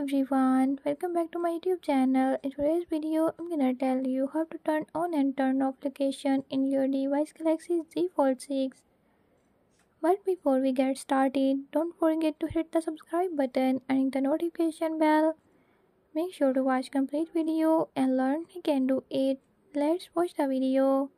everyone, welcome back to my YouTube channel. In today's video, I'm gonna tell you how to turn on and turn off location in your device Galaxy Z Fold 6. But before we get started, don't forget to hit the subscribe button and the notification bell. Make sure to watch complete video and learn you can do it. Let's watch the video.